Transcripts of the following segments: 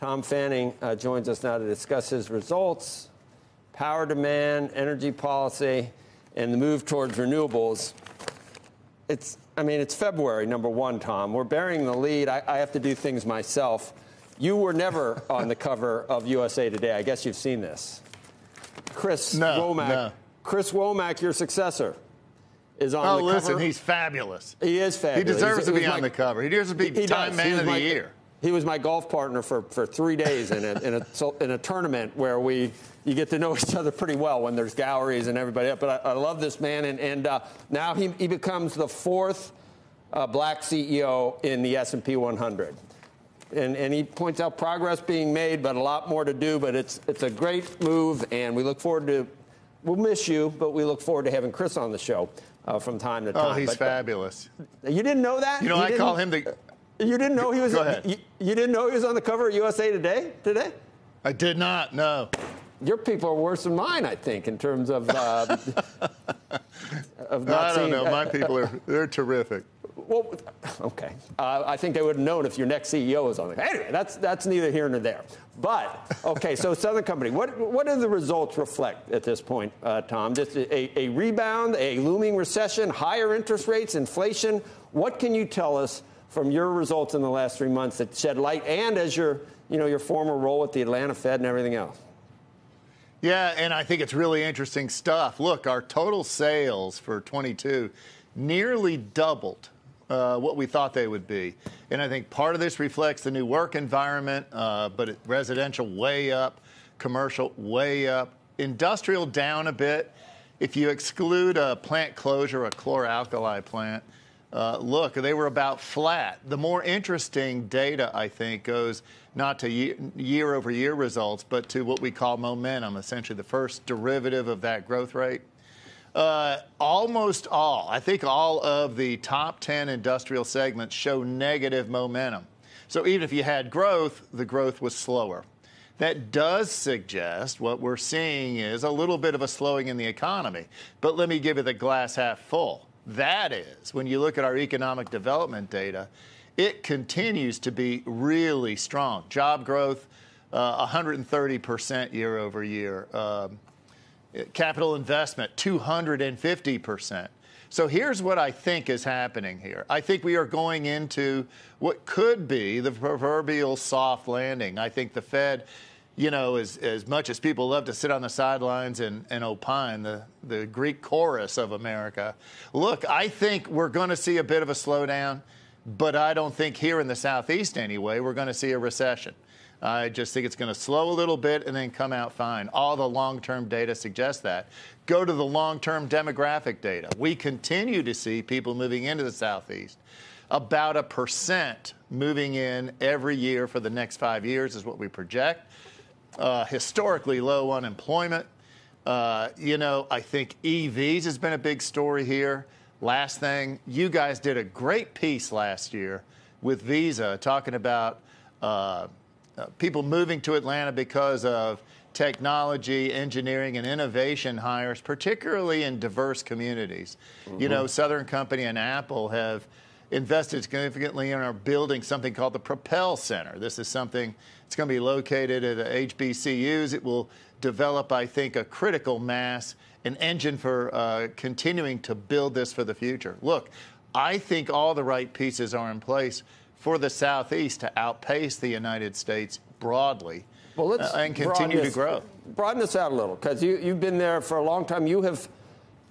Tom Fanning uh, joins us now to discuss his results, power demand, energy policy, and the move towards renewables. It's, I mean, it's February, number one, Tom. We're bearing the lead. I, I have to do things myself. You were never on the cover of USA Today. I guess you've seen this. Chris no, Womack. No. Chris Womack, your successor, is on oh, the listen, cover. he's fabulous. He is fabulous. He deserves He's- to be on my- the cover. He deserves to be He Time does. Man He of my- the Year. He was my golf partner for, for three days in a, in, a, in a tournament where we you get to know each other pretty well when there's galleries and everybody else. But I, I love this man, and, and uh, now he, he becomes the fourth uh, black CEO in the S&P 100. And, and he points out progress being made, but a lot more to do. But it's it's a great move, and we look forward to. We'll miss you, but we look forward to having Chris on the show uh, from time to time. Oh, he's But- fabulous. You didn't know that? You know, You I call him the. You didn't know he was. Go ahead. You, you didn't know he was on the cover of USA Today today. I did not. No. Your people are worse than mine, I think, in terms of uh, of I don't know. My people are they're terrific. well, okay. Uh, I think they would have known if your next CEO was on it. Anyway, that's that's neither here nor there. But okay, so Southern Company. What what do the results reflect at this point, uh, Tom? Just a, a rebound, a looming recession, higher interest rates, inflation. What can you tell us from your results in the last three months that shed light, and as your you know your former role at the Atlanta Fed and everything else? Yeah, and I think it's really interesting stuff. Look, our total sales for 22 nearly doubled uh, what we thought they would be. And I think part of this reflects the new work environment, uh, but it, residential way up, commercial way up, industrial down a bit. If you exclude a plant closure, a chloralkali plant, uh, look, they were about flat. The more interesting data, I think, goes not to year over year results, but to what we call momentum, essentially the first derivative of that growth rate. Uh, almost all, I think all of the top 10 industrial segments show negative momentum. So even if you had growth, the growth was slower. That does suggest what we're seeing is a little bit of a slowing in the economy. But let me give you the glass half full. That is, when you look at our economic development data, it continues to be really strong. Job growth, uh, 130% year over year. Um, capital investment, 250%. So here's what I think is happening here. I think we are going into what could be the proverbial soft landing. I think the Fed, you know, as, as much as people love to sit on the sidelines and, and opine, the, the Greek chorus of America, look, I think we're going to see a bit of a slowdown, but I don't think here in the Southeast anyway, we're going to see a recession. I just think it's going to slow a little bit and then come out fine. All the long term data suggests that. Go to the long term demographic data. We continue to see people moving into the Southeast. About a percent moving in every year for the next five years is what we project. Uh, historically low unemployment. Uh, you know, I think EVs has been a big story here. Last thing, you guys did a great piece last year with Visa talking about. Uh, uh, people moving to Atlanta because of technology, engineering, and innovation hires, particularly in diverse communities. Mm-hmm. You know, Southern Company and Apple have invested significantly in our building something called the Propel Center. This is something it's going to be located at HBCUs. It will develop, I think, a critical mass, an engine for uh, continuing to build this for the future. Look, I think all the right pieces are in place for the Southeast to outpace the United States broadly well, let's uh, and continue this, to grow. Broaden this out a little, because you, you've been there for a long time. You have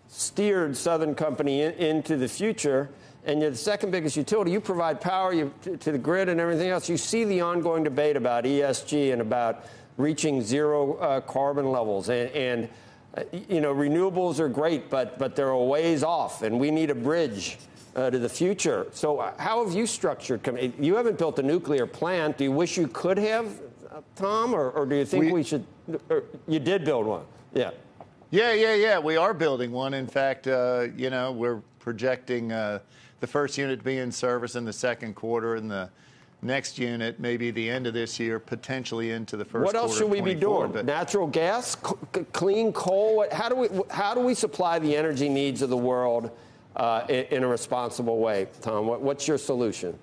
steered Southern Company in, into the future, and you're the second biggest utility. You provide power you, to, to, the grid and everything else. You see the ongoing debate about ESG and about reaching zero uh, carbon levels, and, and uh, you know renewables are great, but but they're a ways off, and we need a bridge uh, to the future. So, uh, how have you structured? You haven't built a nuclear plant. Do you wish you could have, uh, Tom, or, or, do you think we, we should? you did build one, yeah. Yeah, yeah, yeah. We are building one. In fact, uh, you know, we're projecting uh, the first unit to be in service in the second quarter, and the next unit maybe the end of this year, potentially into the first. What else should we be doing? But Natural gas, c- clean coal. How do we how do we supply the energy needs of the world? Uh, in, in, a responsible way. Tom, what, what's your solution?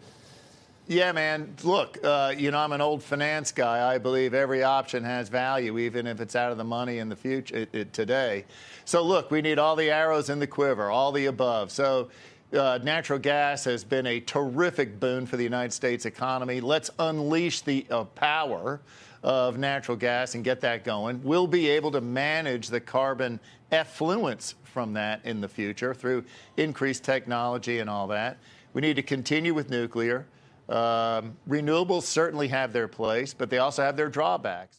Yeah, man. Look, uh, you know, I'm an old finance guy. I believe every option has value, even if it's out of the money in the future it, it, today. So, look, we need all the arrows in the quiver, all the above. So, uh, natural gas has been a terrific boon for the United States economy. Let's unleash the uh, power of natural gas and get that going. We'll be able to manage the carbon effluence from that in the future through increased technology and all that. We need to continue with nuclear. Um, renewables certainly have their place, but they also have their drawbacks.